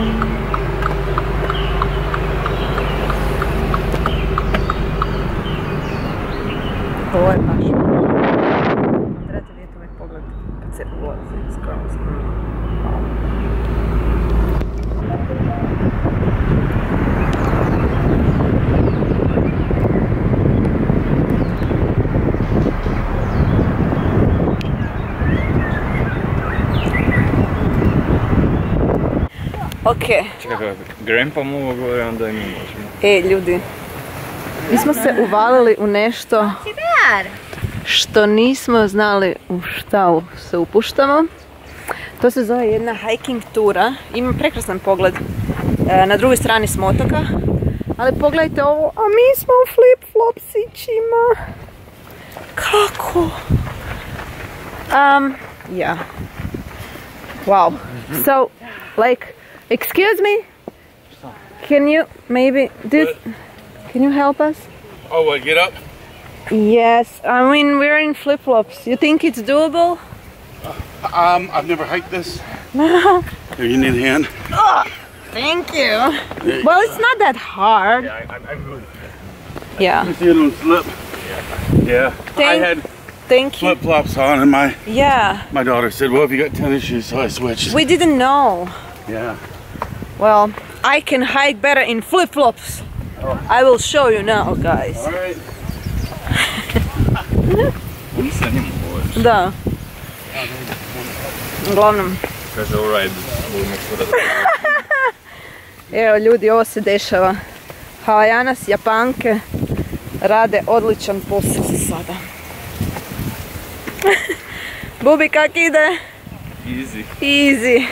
Lijepo. Ovo je baš. Trebate vidjeti ovaj pogled kad se ulazi skroz. Ok, Čekaj, Grandpa mu govori, onda i mi možemo. e ljudi, mi smo se uvalili u nešto što nismo znali u šta se upuštamo. To se zove jedna hiking tura. Ima prekrasan pogled. E, Na drugoj strani smo otoka. Ali pogledajte ovo, a mi smo u flip-flopsićima. Kako? Um, yeah. Wow. So, like, excuse me? Can you maybe, dude, can you help us? Oh, what, get up? Yes, I mean, we're in flip-flops. You think it's doable? Um, I've never hiked this. Here, you need a hand. Oh, Thank you. Well, it's not that hard. Yeah, I, I'm good. Yeah. You see it on slip. Yeah. I Thank, had thank you. flip flops on, and my Yeah. my daughter said, "Well, if you got tennis shoes," so I switched. We didn't know. Yeah. Well, I can hike better in flip-flops. I will show you now, guys. All right. Sa njim govoriš. Da. Uglavnom, Kaže, alright, evo ljudi, ovo se dešava. Havajanas, Japanke rade odličan posao za sada. Bubi, kak ide? Easy. Easy.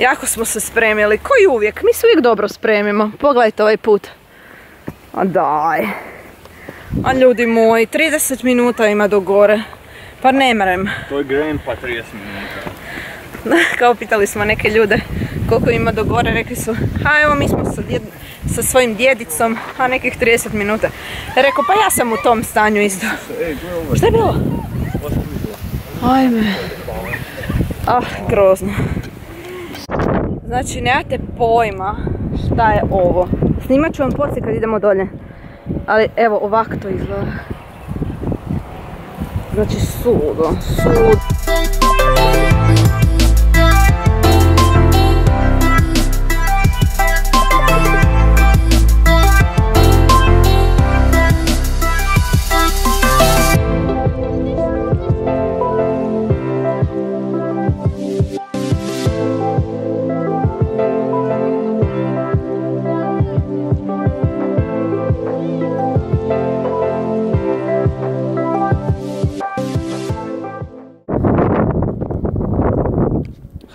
Jako smo se spremili, ko i uvijek. Mi se uvijek dobro spremimo. Pogledajte ovaj put. A daj. A ljudi moji, 30 minuta ima do gore. Pa ne mrem. To je Grandpa 30 minuta. Kao pitali smo neke ljude koliko ima do gore, rekli su, a evo mi smo sa, djed- sa svojim djedicom, a nekih 30 minuta. Rekao, pa ja sam u tom stanju isto. Ovo. Šta je bilo? Ajme. Ah, grozno. Znači, nemate pojma šta je ovo. Snimat ću vam poslije kad idemo dolje. Ali evo, ovako to izgleda. Znači, suludo, suludo.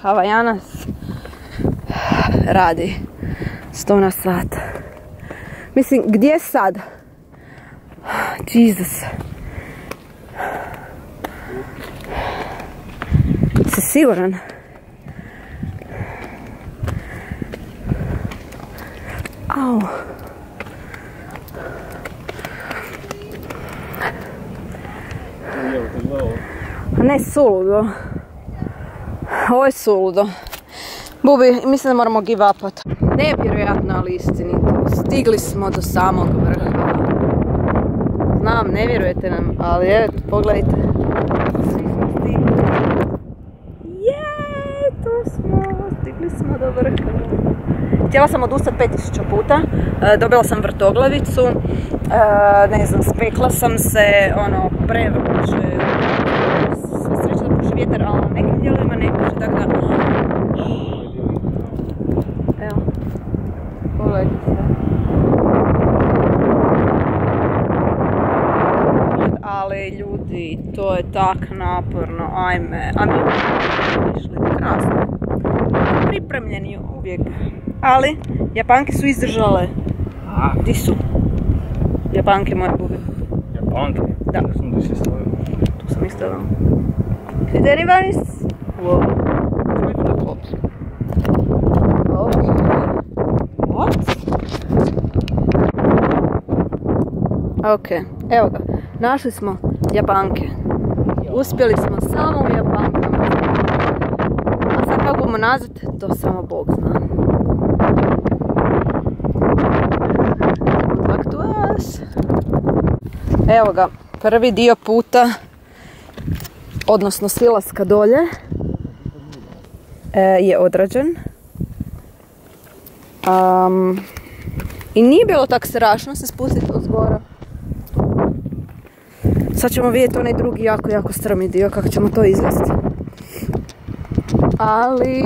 Havajanas radi 100 na sat. Mislim, gdje sad? Jesus. Si siguran? Au. Ne suludo. Ovo je suludo. Bubi, mislim da moramo give upat. Nevjerojatno, ali istinito. Stigli smo do samog vrha. Znam, ne vjerujete nam, ali eto, pogledajte. Svi smo stigli. Smo, do vrha. Htjela sam odustati 5000 puta, e, dobila sam vrtoglavicu, e, ne znam, spekla sam se, ono, prevruće, sve sreće da puši vjetar, ali na nekim dijelovima ne puši, tako da... Evo, pogledajte sve. Ali ljudi, to je tak naporno, ajme, a mi smo išli krasno. Pripremljeni uvijek, ali Japanke su izdržale. A, Di su? Japanke moje bube. Japanke. Da. Se. Tu sam isto. Did anybody s- Whoa. What? Ok, evo ga. Našli smo Japanke. Uspjeli smo samo u Japankama. A sad kako budemo nazad, to samo Bog zna. Evo ga, prvi dio puta, odnosno silaska dolje, e, je odrađen. Um, I nije bilo tak strašno se spustiti od zgora. Sad ćemo vidjeti onaj drugi jako, jako strmi dio, kako ćemo to izvesti. Ali,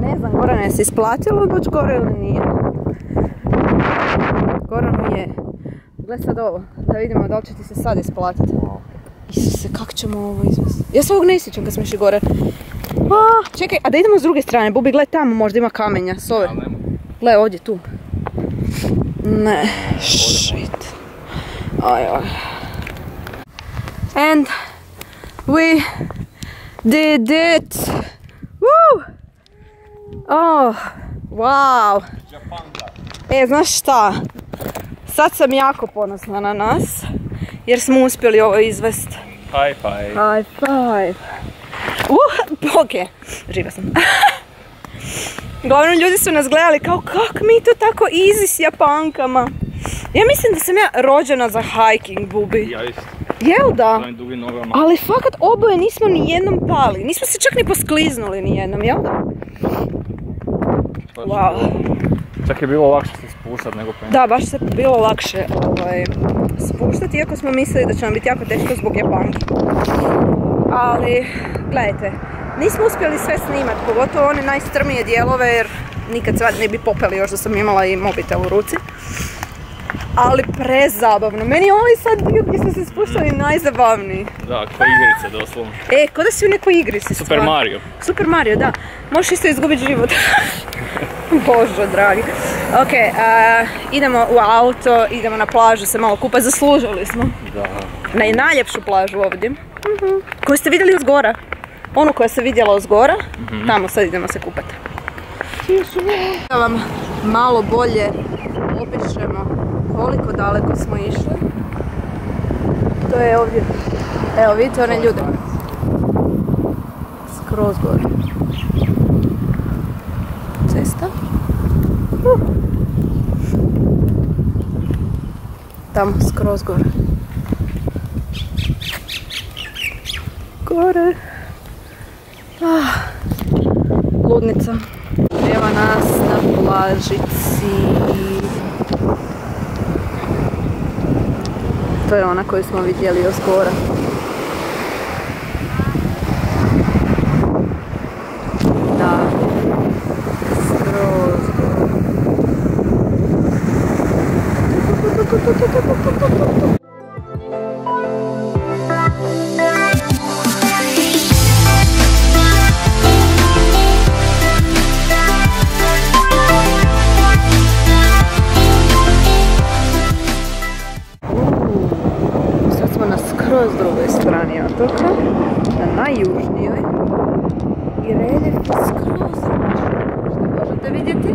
ne znam, Gorane, je se isplatilo doći gore ili nije? Goranu je. Gle sad ovo, da vidimo da li će ti se sad isplatiti. Isuse, kako ćemo ovo izvesti? Ja se ovog ne sjećam kad smo išli gore. A, čekaj, a da idemo s druge strane, Bubi, gle tamo možda ima kamenja, s ove. Gle, ovdje, tu. Ne, shit. Aj, aj. And we did it! Woo! Oh, wow! E, znaš šta? Sad sam jako ponosna na nas, jer smo uspjeli ovo izvest. High five. High five! Uh, ok, živa sam. Uglavnom ljudi su nas gledali kao kak mi to tako easy s japankama. Ja mislim da sam ja rođena za hiking, Bubi. Ja isto. Jel da? Ali fakat oboje nismo ni jednom pali. Nismo se čak ni poskliznuli ni jednom, jel da? Wow. Čak je bilo lakše se spuštat nego penjati. Da, baš se bilo lakše ovaj, spuštati, iako smo mislili da će nam biti jako teško zbog Japanki. Ali, gledajte, nismo uspjeli sve snimat, pogotovo one najstrmije dijelove, jer nikad se ne bi popeli još da sam imala i mobitel u ruci. Ali prezabavno. Meni je ovaj sad dio gdje smo se spuštali najzabavniji. Da, ko igrice doslovno. E, ko da si u nekoj igri si Super Mario. Super Mario, da. Možeš isto izgubiti život. Bože, dragi. Ok, a, idemo u auto, idemo na plažu se malo kupati, zaslužili smo. Da. Na najljepšu plažu ovdje. Mhm. Koju ste vidjeli uz gora. Onu koja se vidjela uz gora, tamo sad idemo se kupati. Da vam malo bolje opišemo koliko daleko smo išli. To je ovdje. Evo vidite one ljude. Skroz gore. Cesta. Uh. Tamo skroz gore. Gore. Ah. Ludnica. Evo nas na plažici. To je ona koju smo vidjeli od skora. скрозь. Що, може, доведете?